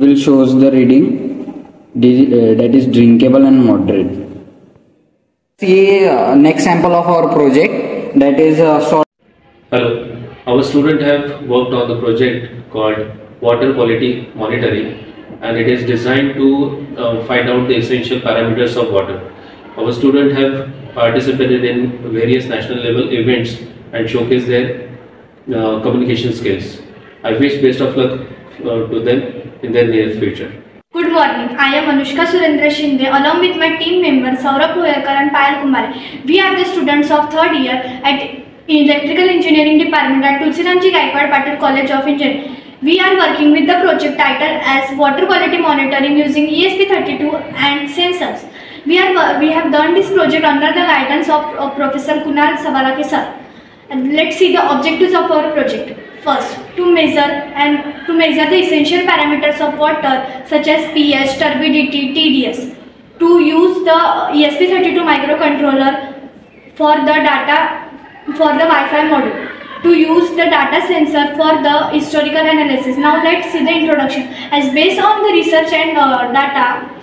will shows the reading uh, that is drinkable and moderate see uh, next sample of our project that is uh, salt Hello, our student have worked on the project called water quality monitoring and it is designed to uh, find out the essential parameters of water. Our student have participated in various national level events and showcased their uh, communication skills. I wish best of luck uh, to them in their near future. Good morning. I am Anushka Surendra Shinde along with my team members Saurabh Puhelkar and Payal Kumar. We are the students of third year at Electrical Engineering Department at Tulsiramji Gaikwad Patil College of Engineering. We are working with the project title as Water Quality Monitoring using ESP32 and sensors. We are we have done this project under the guidance of, of Professor Kunal Sabalake sir. And let's see the objectives of our project. First, to measure and to measure the essential parameters of water such as pH, turbidity, TDS. To use the ESP32 microcontroller for the data for the Wi-Fi module. To use the data sensor for the historical analysis. Now let's see the introduction. As based on the research and uh, data,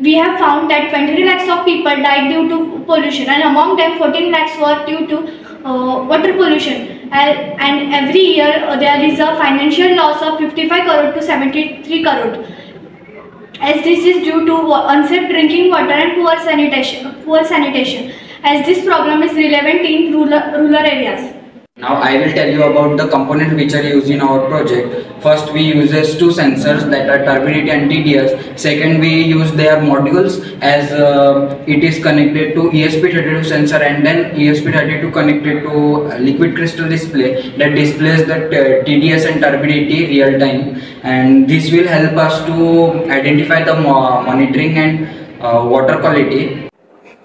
we have found that 23 lakhs of people died due to pollution and among them 14 lakhs were due to uh, water pollution. And, every year uh, there is a financial loss of 55 crore to 73 crore. As this is due to unsafe drinking water and poor sanitation poor sanitation. As this problem is relevant in rural, rural areas Now I will tell you about the component which are used in our project. First we uses two sensors that are turbidity and TDS. Second we use their modules as uh, it is connected to ESP32 sensor and then ESP32 connected to liquid crystal display that displays the TDS and turbidity real time and this will help us to identify the mo- monitoring and uh, water quality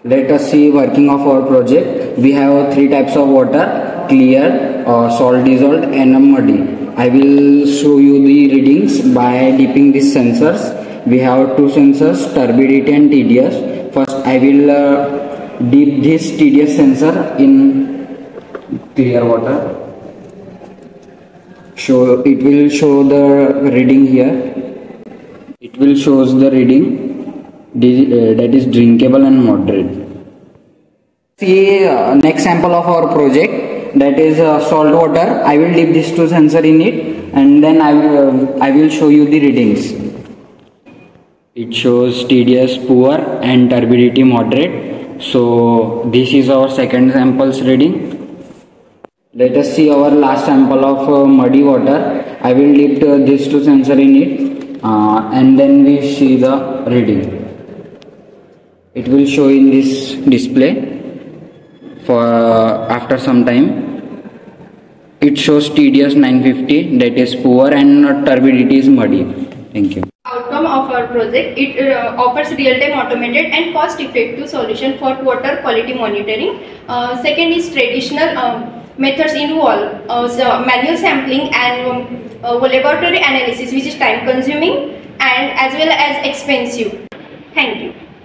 let us see working of our project we have three types of water clear uh, salt dissolved and muddy. I will show you the readings by dipping these sensors. We have two sensors turbidity and tds first i will uh, dip this tds sensor in clear water. Show it will show the reading here. It will shows the reading. Uh, that is drinkable and moderate. See uh, next sample of our project that is uh, salt water. I will dip these two sensor in it and then i will uh, i will show you the readings. It shows tds poor and turbidity moderate. So this is our second samples reading. Let us see our last sample of uh, muddy water. I will dip uh, these two sensor in it uh, and then we see the reading. It will show in this display for after some time it shows tds 950 that is poor and turbidity is muddy. Thank you. Outcome of our project it uh, offers real-time automated and cost-effective solution for water quality monitoring. Uh, second is traditional um, methods involve uh, so manual sampling and um, uh, laboratory analysis which is time consuming and as well as expensive. Thank you